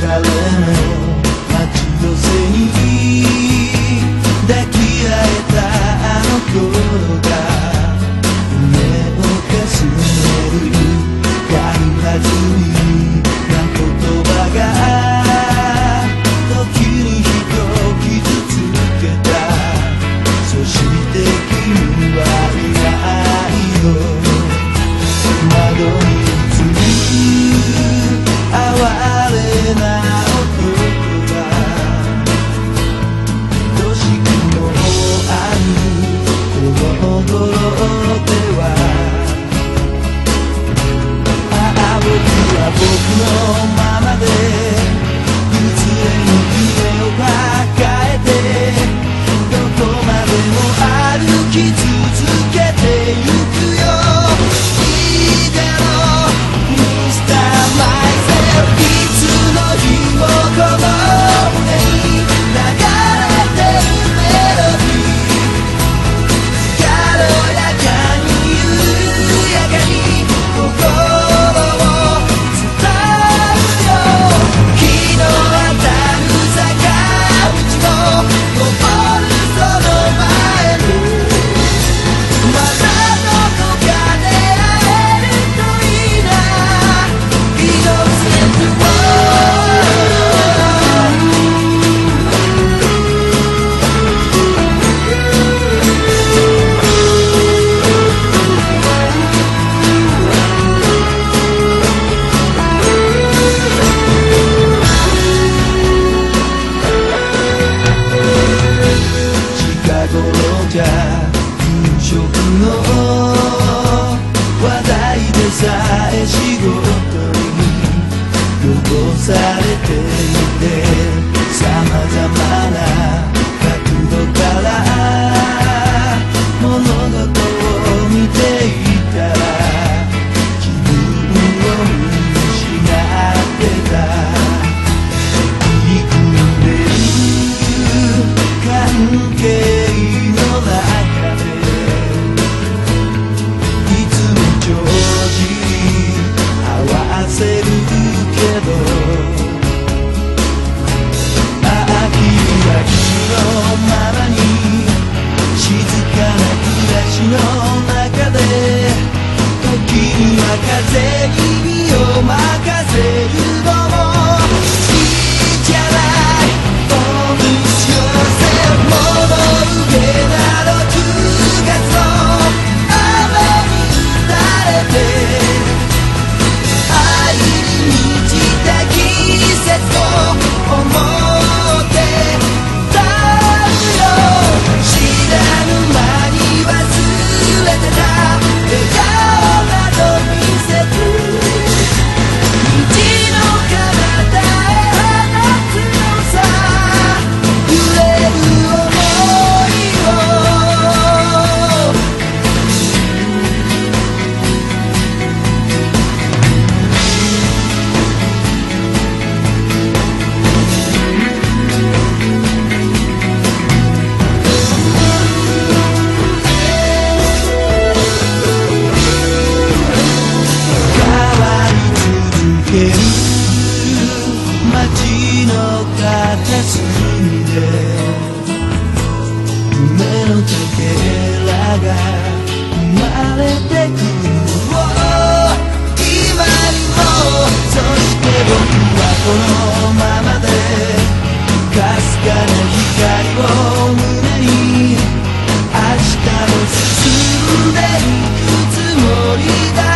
れの待ち伏せに抱き合えたあの頃だ夢をかすめる怒りはずにな言葉が時に人を傷つけたそして君は風に身を任せる。の片隅で夢のかけらが生まれてくる、今にもそして僕はこのままでかすかな光を胸に明日も進んでいくつもりだ。